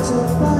to find